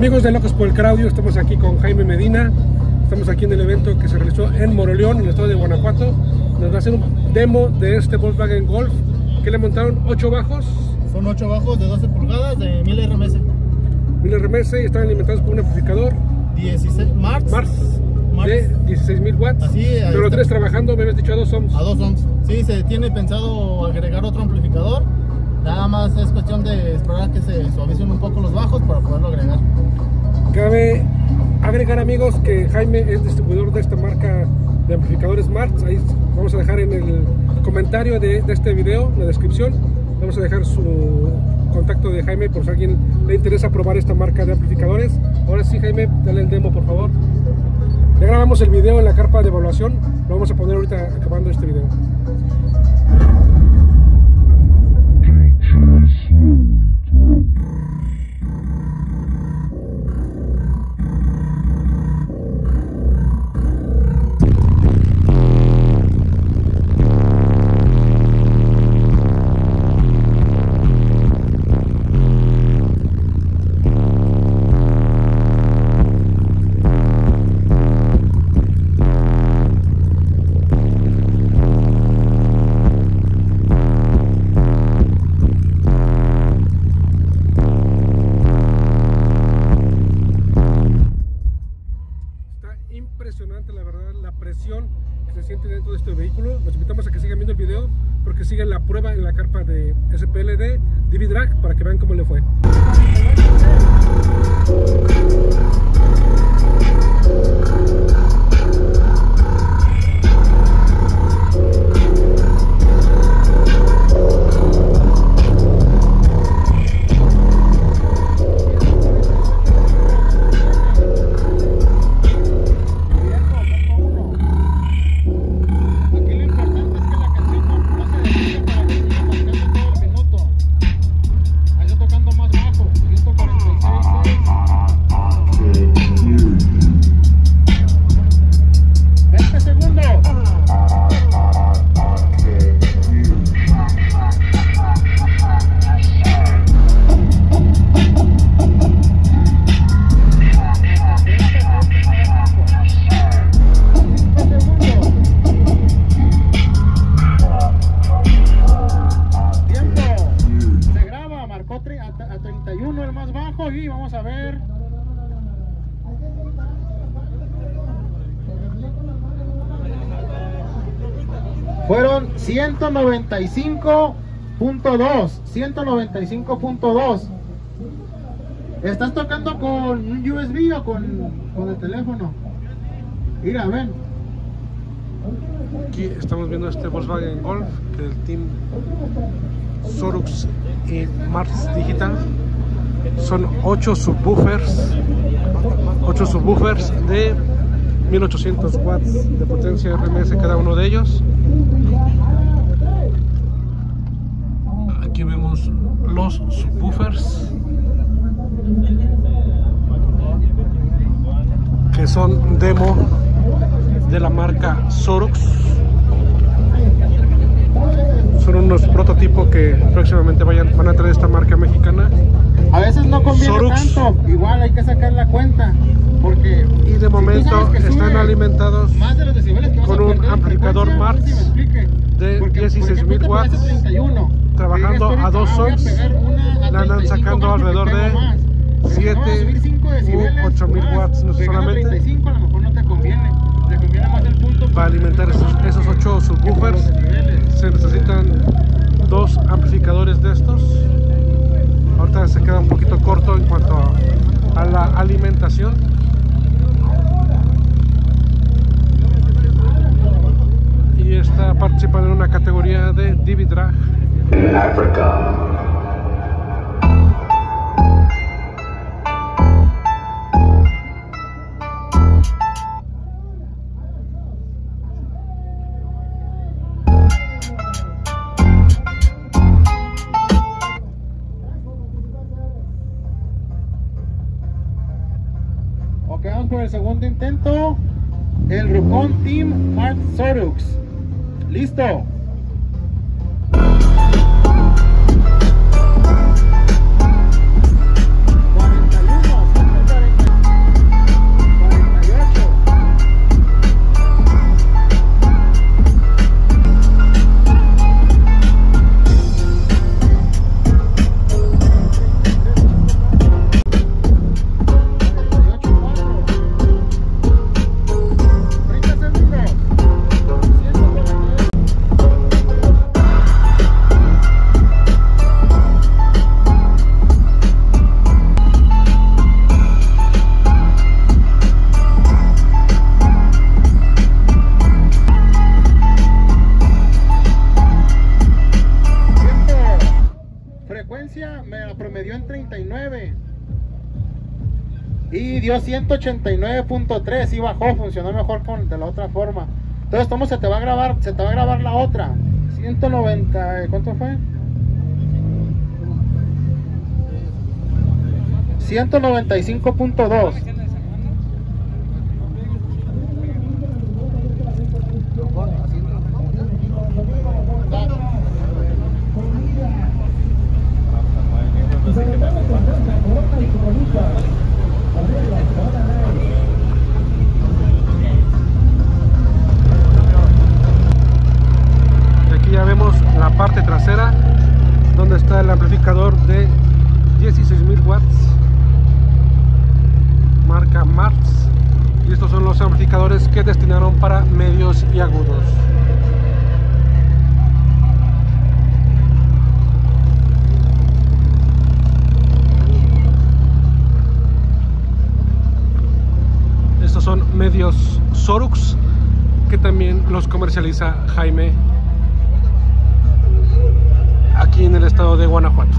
Amigos de Locos por el Claudio, estamos aquí con Jaime Medina. Estamos aquí en el evento que se realizó en Moroleón, en el estado de Guanajuato. Nos va a hacer un demo de este Volkswagen Golf que le montaron 8 bajos. Son 8 bajos de 12 pulgadas de 1000 RMS. 1000 RMS y están alimentados por un amplificador 16 Mars. Mars de 16.000 watts. Así, Pero lo tienes trabajando, me habías dicho a 2 ohms. A 2 ohms. Sí, se tiene pensado agregar otro amplificador. Nada más es cuestión de esperar que se suavicen un poco los bajos para poderlo agregar. Cabe agregar amigos que Jaime es distribuidor de esta marca de amplificadores Mars. Ahí vamos a dejar en el comentario de, de este video, en la descripción, vamos a dejar su contacto de Jaime por si alguien le interesa probar esta marca de amplificadores. Ahora sí Jaime, dale el demo por favor. Ya grabamos el video en la carpa de evaluación, lo vamos a poner ahorita acabando este video. Impresionante la verdad la presión que se siente dentro de este vehículo. Los invitamos a que sigan viendo el video porque siguen la prueba en la carpa de SPLD DB Drag para que vean cómo le fue. El vamos a ver. Fueron 195.2. 195.2. ¿Estás tocando con un USB o con, con el teléfono? Mira, ven. Aquí estamos viendo este Volkswagen Golf del team Sorux y Mars Digital. Son 8 subwoofers, 8 subwoofers de 1800 watts de potencia RMS cada uno de ellos. Aquí vemos los subwoofers que son demo de la marca Sorux. Son unos prototipos que próximamente vayan, van a traer esta marca mexicana. A veces no conviene Sorux. tanto, igual hay que sacar la cuenta, porque Y de momento están alimentados con un amplificador explique. de Porque, por 16.000 ejemplo, este watts, parece 31, trabajando a 2 ahorita, ah, voy a ohms, pegar una a le andan 35 sacando alrededor de más. Pero si 7 no vas a subir 5 decibeles, u 8000 más, watts no solamente 35 a lo mejor no te conviene, te conviene más el punto para alimentar esos, esos 8 que por los subwoofers. Se necesitan dos amplificadores de estos. Ahorita se queda un poquito corto en cuanto a, la alimentación. Y está participando en una categoría de DV Drag. in Africa. Ok, vamos por el segundo intento. El Rubicon Team Mark Sorux. Listo. Me la promedió en 39. Y dio 189.3 y bajó, funcionó mejor con de la otra forma. Entonces, ¿cómo se te va a grabar? Se te va a grabar la otra. 190, ¿cuánto fue? 195.2. Y aquí ya vemos la parte trasera donde está el amplificador de 16.000 watts marca Martz y estos son los amplificadores que destinaron para medios y agudos. Estos son medios Sorux que también los comercializa Jaime aquí en el estado de Guanajuato.